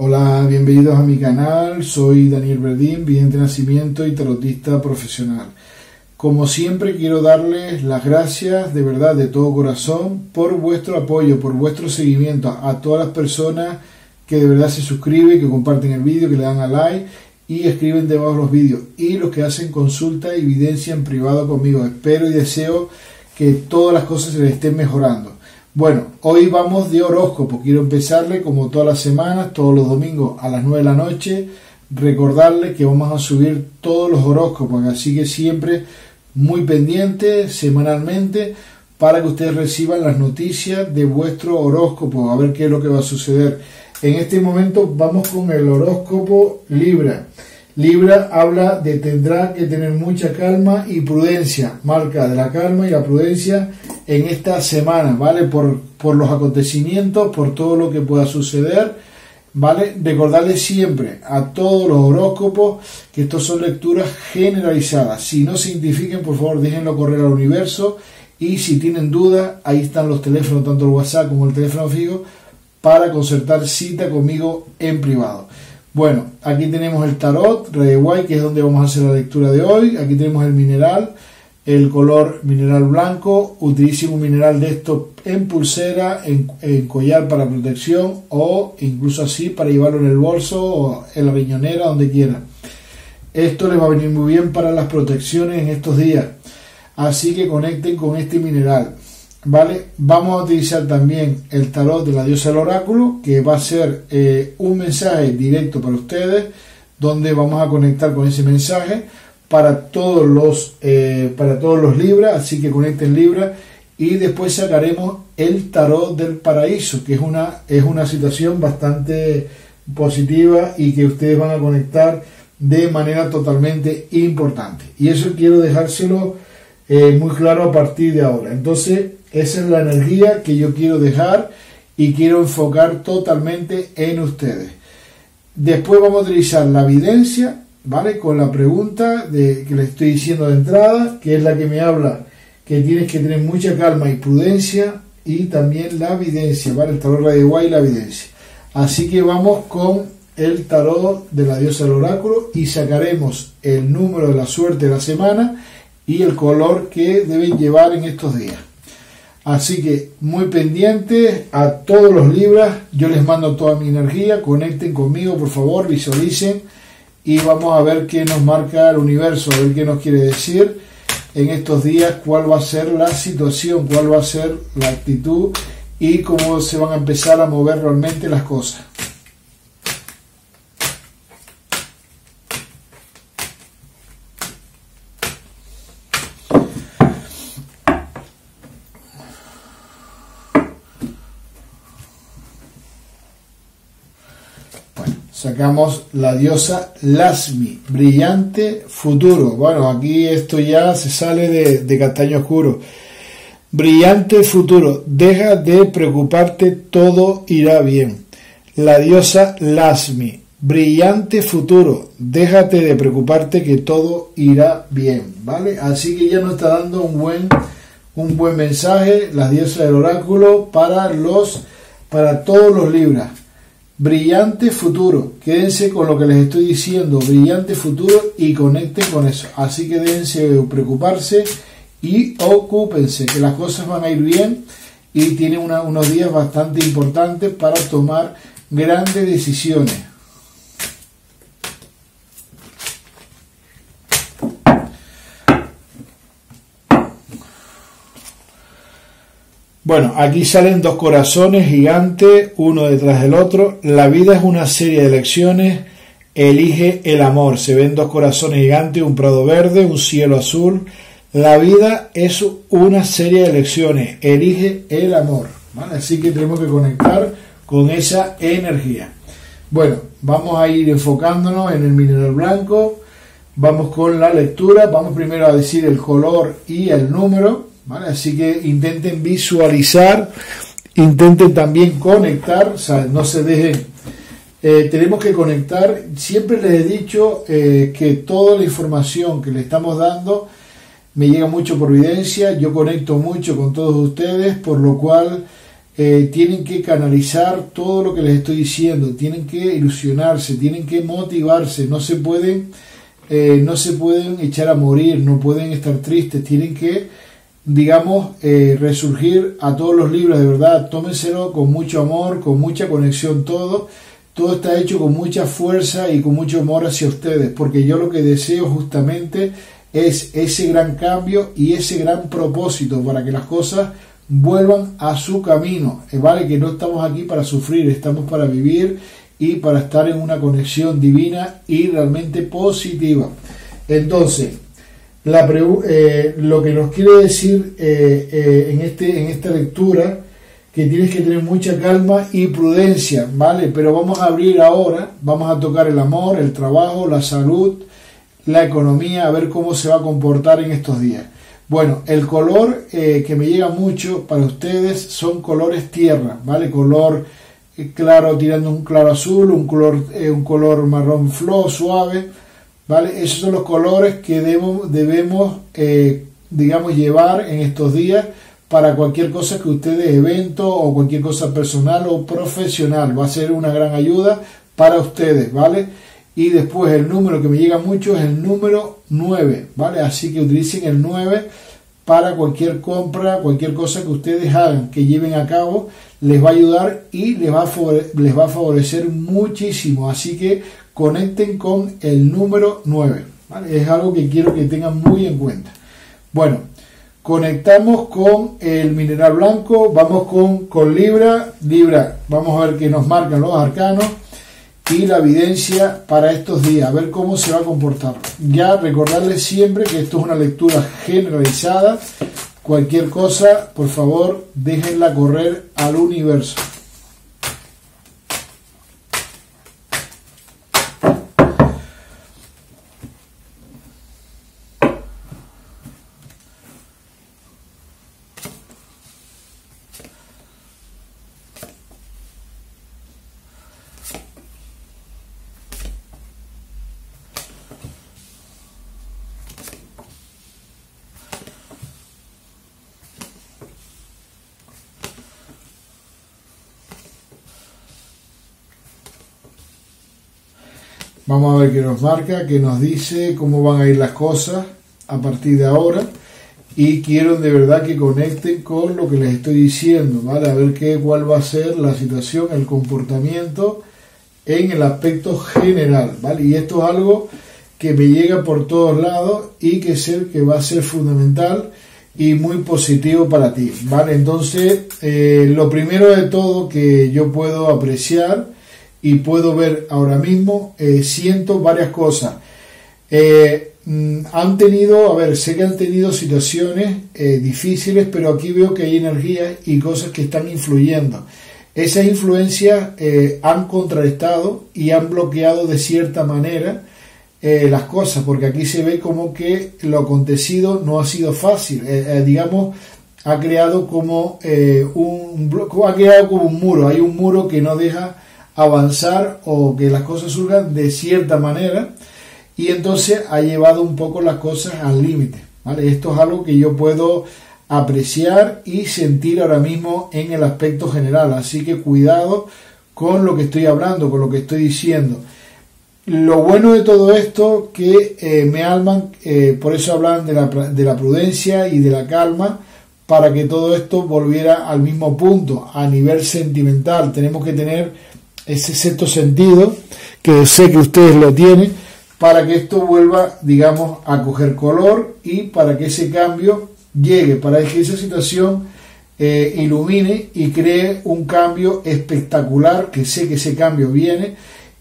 Hola, bienvenidos a mi canal, soy Daniel Verdín, vidente de nacimiento y tarotista profesional. Como siempre quiero darles las gracias de verdad de todo corazón por vuestro apoyo, por vuestro seguimiento a todas las personas que de verdad se suscriben, que comparten el vídeo, que le dan a like y escriben debajo los vídeos y los que hacen consulta y evidencia en privado conmigo. Espero y deseo que todas las cosas se les estén mejorando. Bueno, hoy vamos de horóscopo. Quiero empezarle como todas las semanas, todos los domingos a las 9 de la noche. Recordarle que vamos a subir todos los horóscopos, así que siempre muy pendiente semanalmente para que ustedes reciban las noticias de vuestro horóscopo, a ver qué es lo que va a suceder. En este momento vamos con el horóscopo Libra. Libra habla de tendrá que tener mucha calma y prudencia, marca de la calma y la prudencia en esta semana, ¿vale? Por, por los acontecimientos, por todo lo que pueda suceder, ¿vale? Recordarles siempre a todos los horóscopos que estos son lecturas generalizadas. Si no se identifiquen, por favor, déjenlo correr al universo y si tienen dudas, ahí están los teléfonos, tanto el WhatsApp como el teléfono fijo, para concertar cita conmigo en privado. Bueno, aquí tenemos el tarot, Red White, que es donde vamos a hacer la lectura de hoy. Aquí tenemos el mineral, el color mineral blanco. Utilísimo un mineral de esto en pulsera, en, collar para protección o incluso así para llevarlo en el bolso o en la riñonera, donde quiera. Esto les va a venir muy bien para las protecciones en estos días. Así que conecten con este mineral. ¿Vale? Vamos a utilizar también el tarot de la diosa del oráculo, que va a ser eh, un mensaje directo para ustedes, donde vamos a conectar con ese mensaje para todos los, eh, para todos los Libras, así que conecten Libra, y después sacaremos el tarot del paraíso, que es una, es una situación bastante positiva y que ustedes van a conectar de manera totalmente importante. Y eso quiero dejárselo eh, muy claro a partir de ahora. Entonces, esa es la energía que yo quiero dejar y quiero enfocar totalmente en ustedes. Después vamos a utilizar la evidencia, ¿vale? Con la pregunta de, que le estoy diciendo de entrada, que es la que me habla que tienes que tener mucha calma y prudencia y también la evidencia, ¿vale? El tarot de Guay y la evidencia. Así que vamos con el tarot de la diosa del oráculo y sacaremos el número de la suerte de la semana y el color que deben llevar en estos días. Así que muy pendiente a todos los libras, yo les mando toda mi energía, conecten conmigo por favor, visualicen y vamos a ver qué nos marca el universo, a ver qué nos quiere decir en estos días, cuál va a ser la situación, cuál va a ser la actitud y cómo se van a empezar a mover realmente las cosas. Sacamos la diosa Lasmi, brillante futuro. Bueno, aquí esto ya se sale de, de castaño oscuro. Brillante futuro, deja de preocuparte, todo irá bien. La diosa Lasmi, brillante futuro, déjate de preocuparte que todo irá bien, ¿vale? Así que ya nos está dando un buen, un buen mensaje, la diosa del oráculo para los, para todos los libras brillante futuro. Quédense con lo que les estoy diciendo, brillante futuro y conecten con eso. Así que déjense preocuparse y ocúpense, que las cosas van a ir bien y tienen unos días bastante importantes para tomar grandes decisiones. Bueno, aquí salen dos corazones gigantes, uno detrás del otro. La vida es una serie de elecciones. Elige el amor. Se ven dos corazones gigantes, un prado verde, un cielo azul. La vida es una serie de elecciones. Elige el amor. Así que tenemos que conectar con esa energía. Bueno, vamos a ir enfocándonos en el mineral blanco. Vamos con la lectura. Vamos primero a decir el color y el número. Así que intenten visualizar, intenten también conectar, o sea, no se dejen. Eh, tenemos que conectar, siempre les he dicho eh, que toda la información que le estamos dando me llega mucho por evidencia, yo conecto mucho con todos ustedes, por lo cual eh, tienen que canalizar todo lo que les estoy diciendo, tienen que ilusionarse, tienen que motivarse, no se pueden, no se pueden echar a morir, no pueden estar tristes, tienen que, digamos, eh, resurgir a todos los libros, de verdad, tómenselo con mucho amor, con mucha conexión todo, todo está hecho con mucha fuerza y con mucho amor hacia ustedes, porque yo lo que deseo justamente es ese gran cambio y ese gran propósito para que las cosas vuelvan a su camino. Eh, vale que no estamos aquí para sufrir, estamos para vivir y para estar en una conexión divina y realmente positiva. Entonces, la eh, lo que nos quiere decir eh, en, este, en esta lectura, que tienes que tener mucha calma y prudencia, ¿vale? Pero vamos a abrir ahora, vamos a tocar el amor, el trabajo, la salud, la economía, a ver cómo se va a comportar en estos días. Bueno, el color eh, que me llega mucho para ustedes son colores tierra, ¿vale? Color eh, claro tirando un claro azul, un color, eh, un color marrón flow suave, ¿vale? Esos son los colores que debemos, debemos digamos, llevar en estos días para cualquier cosa que ustedes, evento o cualquier cosa personal o profesional. Va a ser una gran ayuda para ustedes, ¿vale? Y después el número que me llega mucho es el número 9, ¿vale? Así que utilicen el 9 para cualquier compra, cualquier cosa que ustedes hagan, que lleven a cabo, les va a ayudar y les va les va a favorecer muchísimo. Así que conecten con el número 9, ¿vale? Es algo que quiero que tengan muy en cuenta. Bueno, conectamos con el mineral blanco, vamos con, con Libra, Libra, vamos a ver qué nos marcan los arcanos y la evidencia para estos días, a ver cómo se va a comportar. Ya recordarles siempre que esto es una lectura generalizada. Cualquier cosa, por favor, déjenla correr al universo. Vamos a ver qué nos marca, qué nos dice, cómo van a ir las cosas a partir de ahora. Y quiero de verdad que conecten con lo que les estoy diciendo, ¿vale? A ver qué, cuál va a ser la situación, el comportamiento en el aspecto general, ¿vale? Y esto es algo que me llega por todos lados y que, ser, que va a ser fundamental y muy positivo para ti, ¿vale? Entonces, eh, lo primero de todo que yo puedo apreciar y puedo ver ahora mismo, eh, siento varias cosas. Eh, mm, han tenido, a ver, sé que han tenido situaciones eh, difíciles, pero aquí veo que hay energías y cosas que están influyendo. Esas influencias han contrarrestado y han bloqueado de cierta manera las cosas, porque aquí se ve como que lo acontecido no ha sido fácil. digamos, ha creado como un ha creado como un muro. Hay un muro que no deja avanzar o que las cosas surjan de cierta manera y entonces ha llevado un poco las cosas al límite. ¿vale? Esto es algo que yo puedo apreciar y sentir ahora mismo en el aspecto general. Así que cuidado con lo que estoy hablando, con lo que estoy diciendo. Lo bueno de todo esto que eh, me alman, eh, por eso hablan de la, de la prudencia y de la calma, para que todo esto volviera al mismo punto, a nivel sentimental. Tenemos que tener ese sexto sentido, que sé que ustedes lo tienen, para que esto vuelva, digamos, a coger color y para que ese cambio llegue, para que esa situación eh, ilumine y cree un cambio espectacular, que sé que ese cambio viene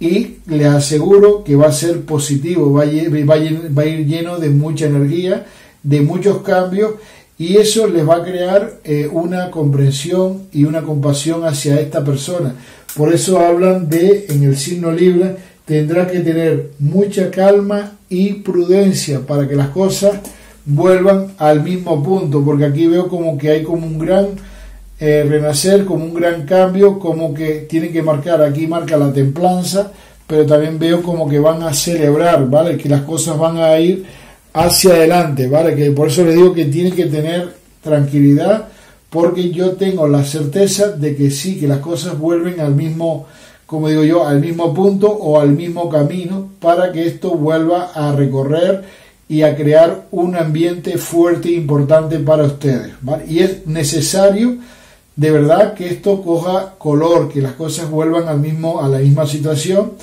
y les aseguro que va a ser positivo, va a, va a ir lleno de mucha energía, de muchos cambios y eso les va a crear eh, una comprensión y una compasión hacia esta persona por eso hablan de, en el signo Libra, tendrá que tener mucha calma y prudencia para que las cosas vuelvan al mismo punto, porque aquí veo como que hay como un gran eh, renacer, como un gran cambio, como que tiene que marcar, aquí marca la templanza, pero también veo como que van a celebrar, ¿vale? Que las cosas van a ir hacia adelante, ¿vale? Que por eso les digo que tienen que tener tranquilidad, porque yo tengo la certeza de que sí, que las cosas vuelven al mismo, como digo yo, al mismo punto o al mismo camino para que esto vuelva a recorrer y a crear un ambiente fuerte e importante para ustedes. Y es necesario de verdad que esto coja color, que las cosas vuelvan al mismo, a la misma situación,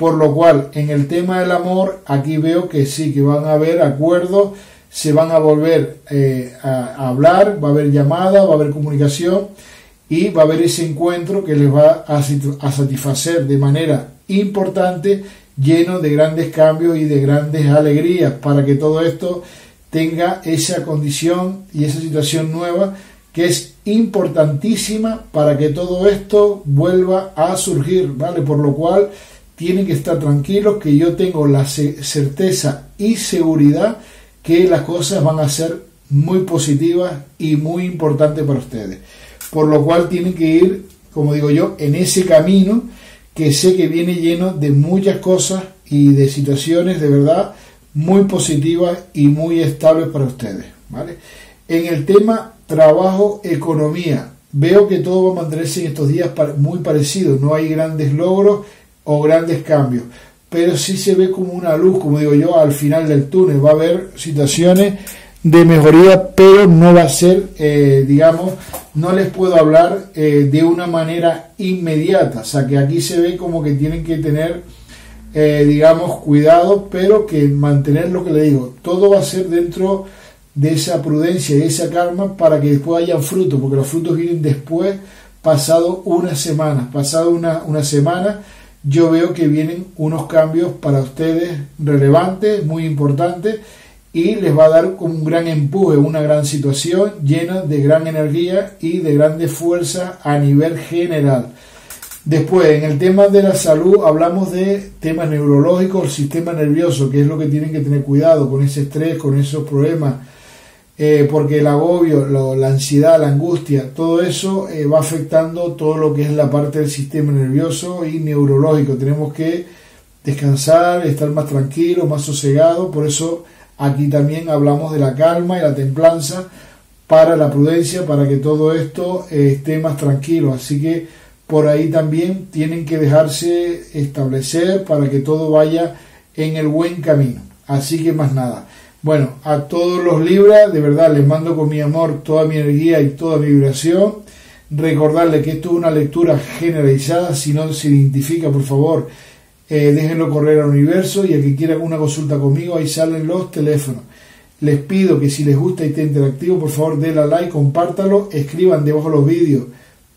por lo cual en el tema del amor aquí veo que sí, que van a haber acuerdos, se van a volver eh, a, hablar, va a haber llamada, va a haber comunicación y va a haber ese encuentro que les va a, a satisfacer de manera importante lleno de grandes cambios y de grandes alegrías para que todo esto tenga esa condición y esa situación nueva que es importantísima para que todo esto vuelva a surgir, ¿vale? Por lo cual tienen que estar tranquilos que yo tengo la certeza y seguridad que las cosas van a ser muy positivas y muy importantes para ustedes. Por lo cual tienen que ir, como digo yo, en ese camino que sé que viene lleno de muchas cosas y de situaciones de verdad muy positivas y muy estables para ustedes. ¿vale? En el tema trabajo, economía, veo que todo va a mantenerse en estos días muy parecido, no hay grandes logros o grandes cambios, pero sí se ve como una luz, como digo yo, al final del túnel, va a haber situaciones de mejoría, pero no va a ser, eh, digamos, no les puedo hablar eh, de una manera inmediata, o sea que aquí se ve como que tienen que tener, eh, digamos, cuidado, pero que mantener lo que le digo, todo va a ser dentro de esa prudencia y esa calma para que después hayan frutos, porque los frutos vienen después, pasado una semana, pasado una, una semana, yo veo que vienen unos cambios para ustedes relevantes, muy importantes, y les va a dar un gran empuje, una gran situación llena de gran energía y de grande fuerza a nivel general. Después, en el tema de la salud, hablamos de temas neurológicos, el sistema nervioso, que es lo que tienen que tener cuidado con ese estrés, con esos problemas, eh, porque el agobio, la ansiedad, la angustia, todo eso eh, va afectando todo lo que es la parte del sistema nervioso y neurológico. Tenemos que descansar, estar más tranquilos, más sosegados, por eso Aquí también hablamos de la calma y la templanza para la prudencia, para que todo esto eh, esté más tranquilo. Así que por ahí también tienen que dejarse establecer para que todo vaya en el buen camino. Así que más nada. Bueno, a todos los Libras, de verdad les mando con mi amor toda mi energía y toda mi vibración. Recordarle que esto es una lectura generalizada. Si no se identifica, por favor, eh, déjenlo correr al universo y el que quiera una consulta conmigo, ahí salen los teléfonos. Les pido que si les gusta y está interactivo, por favor denle a like, compártalo, escriban debajo los vídeos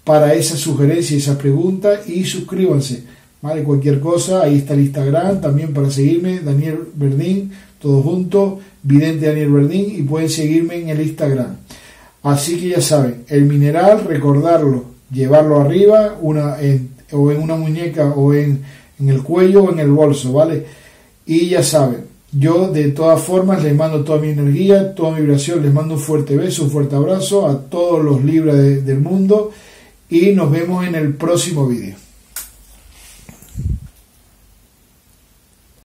para esas sugerencias y esas preguntas y suscríbanse. ¿Vale? Cualquier cosa, ahí está el Instagram también para seguirme, Daniel Verdín, todo junto, Vidente Daniel Verdín y pueden seguirme en el Instagram. Así que ya saben, el mineral, recordarlo, llevarlo arriba, una o en una muñeca o en en el cuello o en el bolso, ¿vale? Y ya saben, yo de todas formas les mando toda mi energía, toda mi vibración, les mando un fuerte beso, un fuerte abrazo a todos los libres del mundo y nos vemos en el próximo vídeo.